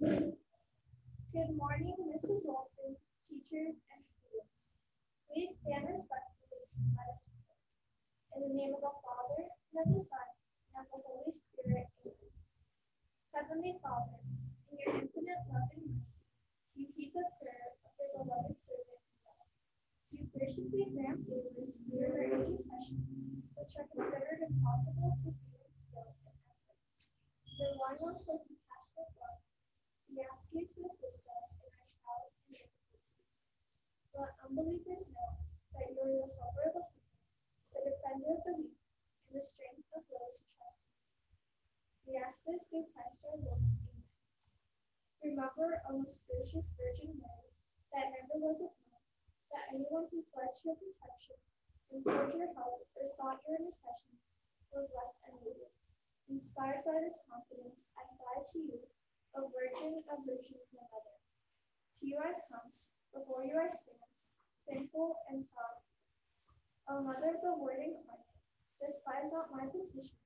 Good morning, Mrs. Olsen, teachers, and students. Please stand respectfully and let us pray. In the name of the Father, and of the Son, and of the Holy Spirit, amen. Heavenly Father, in your infinite love and mercy, you heed the prayer of your beloved servant. You graciously grant favors through her intercession, which are considered impossible to human skill and effort. For one more for compassionate love, we ask you to assist us in our trials and difficulties. Let unbelievers know that you are the helper of the humble, the defender of the weak, and the strength of those who trust you. We ask this through Christ our Lord. Amen. Remember, O most gracious Virgin Mary, that never was it known that anyone who fled to your protection, implored your help, or sought your intercession was left unaided. Inspired by this confidence, I fly to you O Virgin of Virgins, my mother. To you I come, before you I stand, sinful and sorrowful. O Mother of the Word incarnate, despise not my petitions,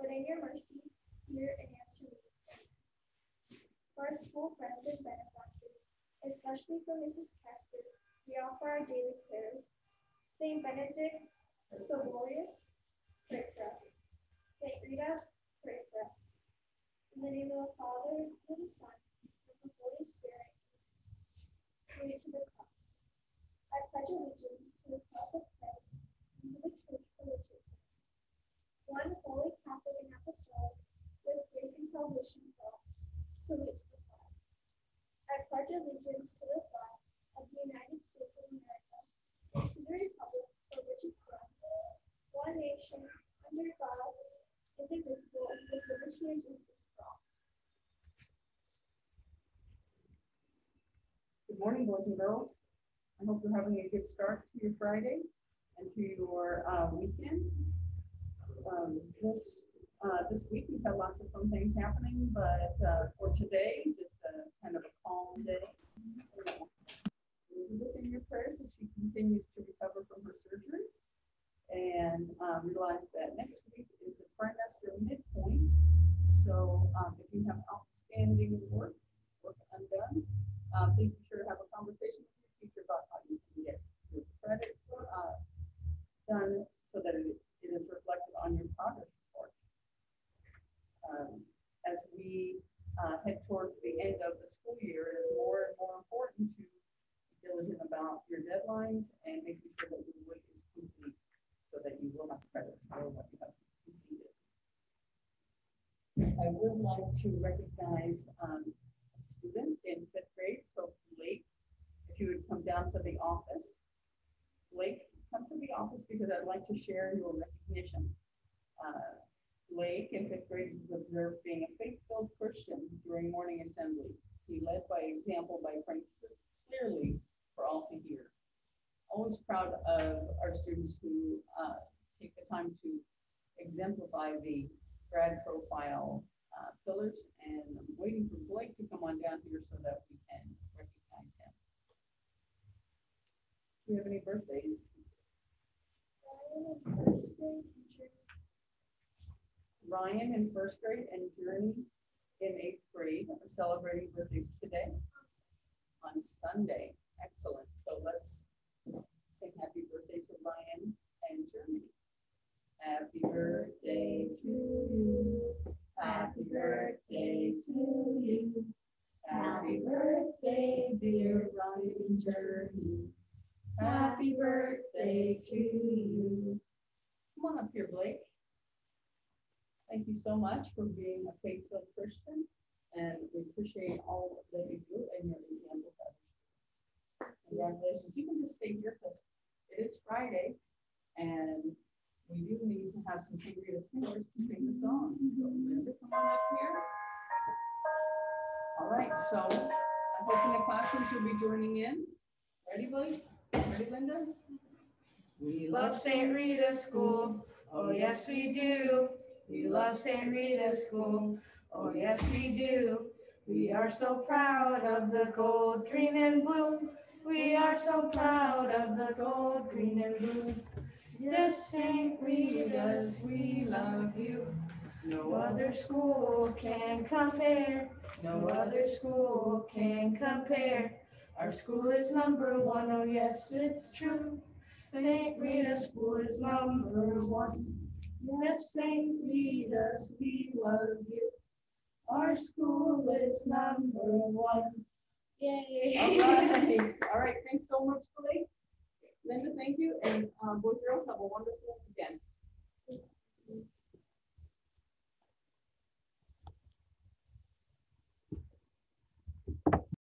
but in your mercy hear and answer me. For our school friends and benefactors, especially for Mrs. Casper, we offer our daily prayers. Saint Benedict Saborius, pray for us. Saint Rita, pray for us. In the name of the Father, and the Son, and the Holy Spirit. Salute to the cross. I pledge allegiance to the cross of Christ and to the church for which it stands. One holy Catholic and apostolic, with grace and salvation for all. Salute to the flag. I pledge allegiance to the flag of the United States of America and to the republic for which it stands, one nation, under God, indivisible, with liberty and justice Good morning, boys and girls. I hope you're having a good start to your Friday and to your uh, weekend. Um, this uh, this week we've had lots of fun things happening, but uh, for today, just a kind of a calm day. Look in your prayers as she continues to recover from her surgery, and uh, realize that next week is the trimester midpoint. So um, if you have outstanding work, work undone, uh, please be conversation with your teacher about how you can get your credit uh, done so that it, it is reflected on your progress report. Um, as we uh, head towards the end of the school year, it is more and more important to be diligent about your deadlines and making sure that your work is complete so that you will have credit for what you have completed. I would like to recognize um, student in fifth grade. So Blake, you would come down to the office. Blake, come to the office because I'd like to share your recognition. Uh, Blake in fifth grade was observed being a faith-filled Christian during morning assembly. He led by example by praying clearly for all to hear. Always proud of our students who uh, take the time to exemplify the grad profile uh, pillars, and I'm waiting for Blake to come on down here so that we can recognize him. Do you have any birthdays? Ryan in first grade and Journey in eighth grade are celebrating birthdays today on Sunday. Excellent. So let's sing happy birthday to Ryan and Journey. Happy birthday to you. Happy birthday to you. Happy birthday, dear Ryan and Journey. Birthday to you. Come on up here, Blake. Thank you so much for being a faithful Christian, and we appreciate all that you do and your example of. Congratulations. You can just stay here because it is Friday, and we do need to have some Tigritta singers to sing the song. So Linda, come on up here. All right, so I hope in the classrooms you'll be joining in. Ready, Blake? Ready, Linda? We love St. Rita School. Oh, yes, we do. We love St. Rita School. Oh, yes, we do. We are so proud of the gold, green, and blue. We are so proud of the gold, green, and blue. Yes, St. Rita's, we love you. No other school can compare. No other school can compare. Our school is number one, oh yes, it's true. St. Rita School is number one. Yes, St. Rita's, we love you. Our school is number one. Yay. All right, all right, thanks so much, Blake. Linda, thank you, and um, both girls have a wonderful.